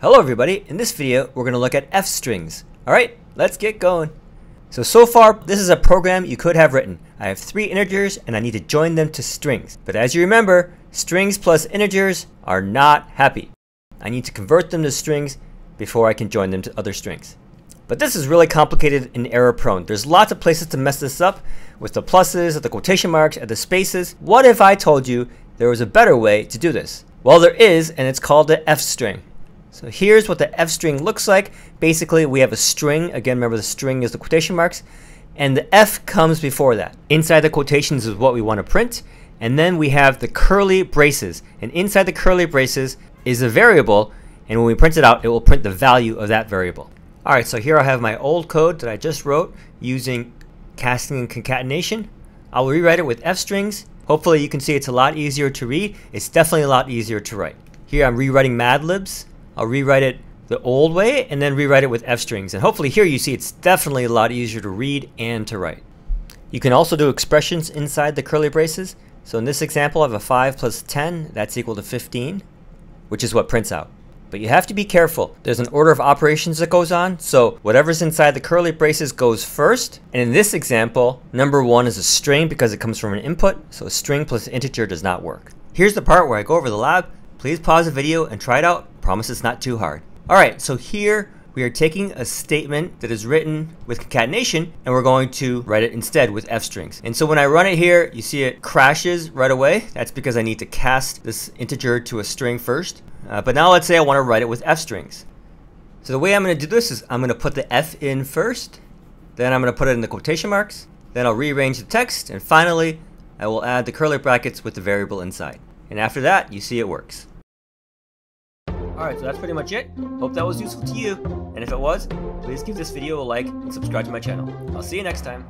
Hello everybody, in this video we're going to look at F strings. Alright, let's get going. So, so far this is a program you could have written. I have three integers and I need to join them to strings. But as you remember, strings plus integers are not happy. I need to convert them to strings before I can join them to other strings. But this is really complicated and error prone. There's lots of places to mess this up with the pluses, at the quotation marks, and the spaces. What if I told you there was a better way to do this? Well, there is, and it's called the F string. So here's what the F string looks like. Basically, we have a string. Again, remember the string is the quotation marks. And the F comes before that. Inside the quotations is what we want to print. And then we have the curly braces. And inside the curly braces is a variable. And when we print it out, it will print the value of that variable. Alright, so here I have my old code that I just wrote using casting and concatenation. I'll rewrite it with F strings. Hopefully you can see it's a lot easier to read. It's definitely a lot easier to write. Here I'm rewriting Mad Libs. I'll rewrite it the old way and then rewrite it with F strings. And hopefully here you see it's definitely a lot easier to read and to write. You can also do expressions inside the curly braces. So in this example, I have a 5 plus 10, that's equal to 15, which is what prints out. But you have to be careful. There's an order of operations that goes on, so whatever's inside the curly braces goes first. And in this example, number one is a string because it comes from an input, so a string plus integer does not work. Here's the part where I go over the lab. Please pause the video and try it out. Promise it's not too hard. Alright, so here we are taking a statement that is written with concatenation and we're going to write it instead with f strings. And so when I run it here, you see it crashes right away. That's because I need to cast this integer to a string first. Uh, but now let's say I want to write it with f strings. So the way I'm going to do this is I'm going to put the f in first, then I'm going to put it in the quotation marks, then I'll rearrange the text, and finally I will add the curly brackets with the variable inside. And after that, you see it works. Alright, so that's pretty much it. Hope that was useful to you. And if it was, please give this video a like and subscribe to my channel. I'll see you next time.